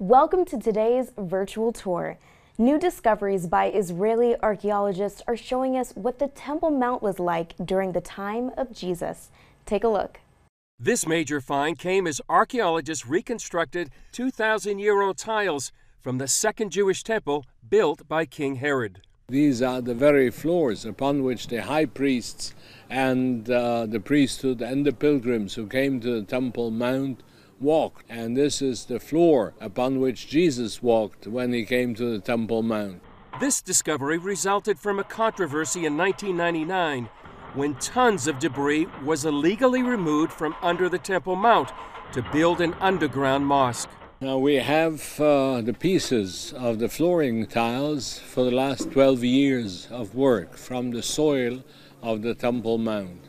Welcome to today's virtual tour. New discoveries by Israeli archaeologists are showing us what the Temple Mount was like during the time of Jesus. Take a look. This major find came as archaeologists reconstructed 2,000 year old tiles from the second Jewish temple built by King Herod. These are the very floors upon which the high priests and uh, the priesthood and the pilgrims who came to the Temple Mount walked. And this is the floor upon which Jesus walked when he came to the Temple Mount. This discovery resulted from a controversy in 1999 when tons of debris was illegally removed from under the Temple Mount to build an underground mosque. Now we have uh, the pieces of the flooring tiles for the last 12 years of work from the soil of the Temple Mount.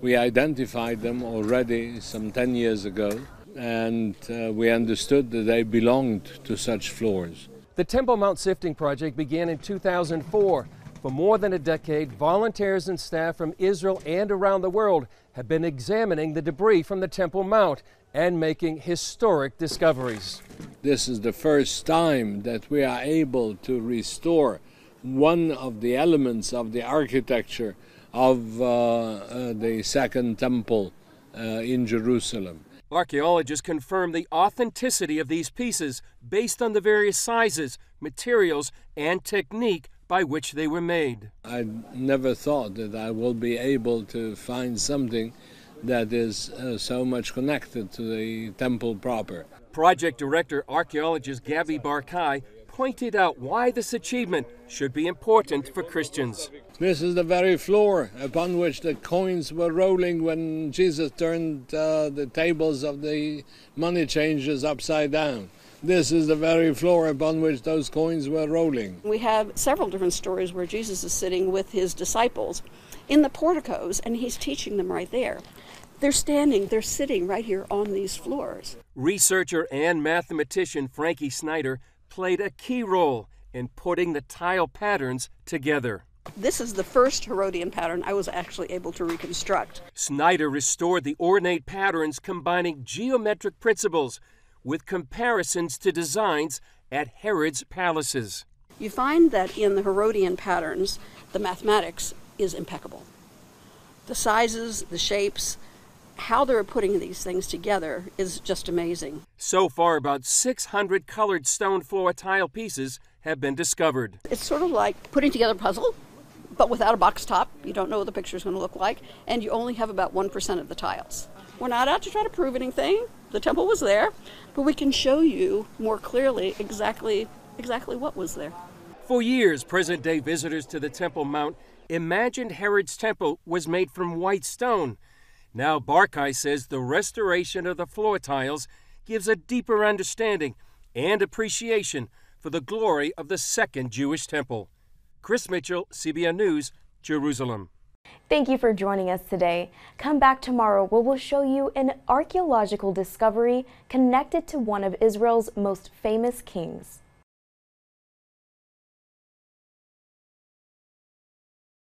We identified them already some 10 years ago and uh, we understood that they belonged to such floors. The Temple Mount Sifting Project began in 2004. For more than a decade, volunteers and staff from Israel and around the world have been examining the debris from the Temple Mount and making historic discoveries. This is the first time that we are able to restore one of the elements of the architecture of uh, uh, the Second Temple uh, in Jerusalem. Archaeologists confirm the authenticity of these pieces based on the various sizes, materials, and technique by which they were made. I never thought that I will be able to find something that is uh, so much connected to the temple proper. Project Director archaeologist Gabi Barkai pointed out why this achievement should be important for Christians. This is the very floor upon which the coins were rolling when Jesus turned uh, the tables of the money changers upside down. This is the very floor upon which those coins were rolling. We have several different stories where Jesus is sitting with his disciples in the porticos and he's teaching them right there. They're standing, they're sitting right here on these floors. Researcher and mathematician Frankie Snyder played a key role in putting the tile patterns together. This is the first Herodian pattern I was actually able to reconstruct. Snyder restored the ornate patterns combining geometric principles with comparisons to designs at Herod's palaces. You find that in the Herodian patterns, the mathematics is impeccable. The sizes, the shapes, how they're putting these things together is just amazing. So far, about 600 colored stone floor tile pieces have been discovered. It's sort of like putting together a puzzle, but without a box top. You don't know what the picture is going to look like, and you only have about 1% of the tiles. We're not out to try to prove anything. The temple was there, but we can show you more clearly exactly exactly what was there. For years, present day visitors to the Temple Mount imagined Herod's temple was made from white stone now, Barkai says the restoration of the floor tiles gives a deeper understanding and appreciation for the glory of the Second Jewish Temple. Chris Mitchell, CBN News, Jerusalem. Thank you for joining us today. Come back tomorrow where we'll show you an archaeological discovery connected to one of Israel's most famous kings.